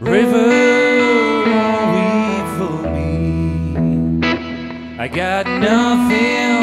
River, weep for me. I got nothing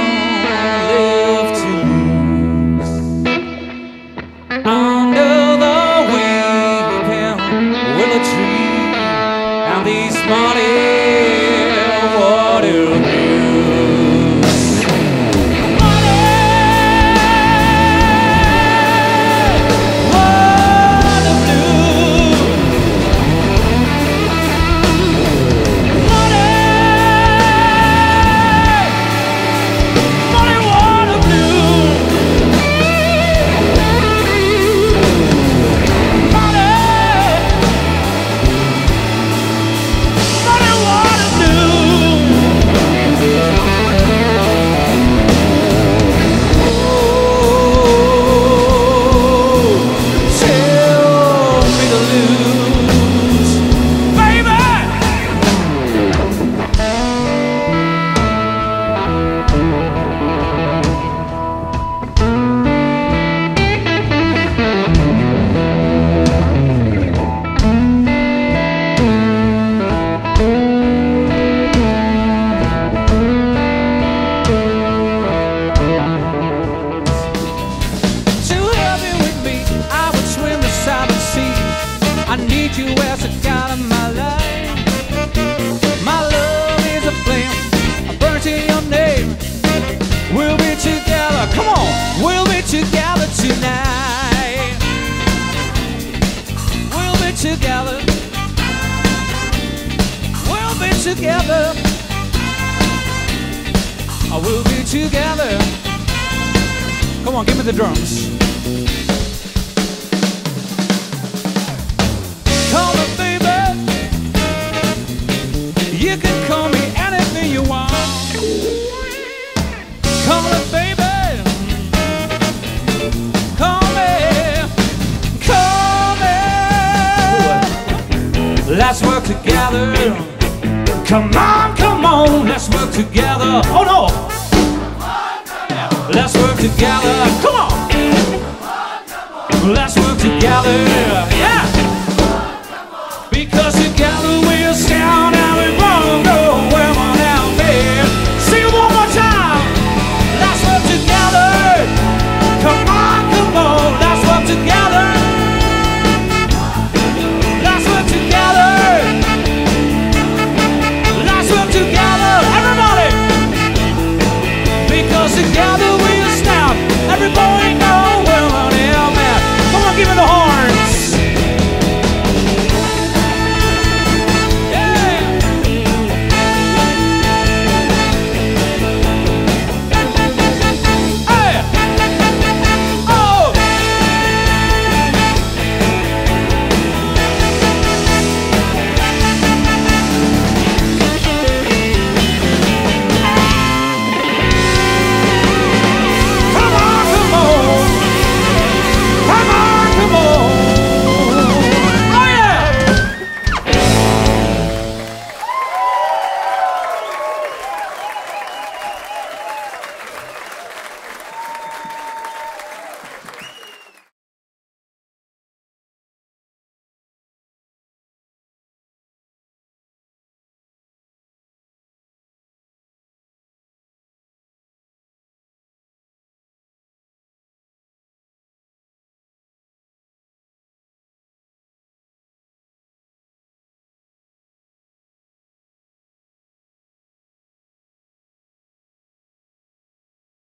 You god of my life. My love is a flame, your name. We'll be together, come on, we'll be together tonight. We'll be together. We'll be together. Oh, I will be together. Come on, give me the drums. Let's work together. Come on, come on, let's work together. Oh no. Let's work together. Come on. Let's work together. Together come together.